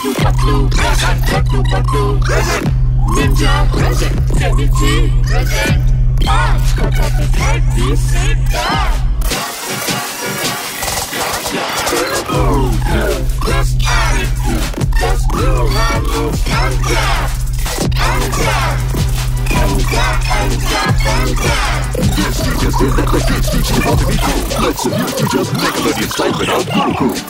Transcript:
Patu Patu, present. Patu Patu, present. Ninja, present. Kenny T, present. Arch, Got up the down. Best attitude, best blue hand move, and grab, and grab, and grab, and grab. This teacher's in the kids teach how to be cool. Let's salute teachers, make excitement out.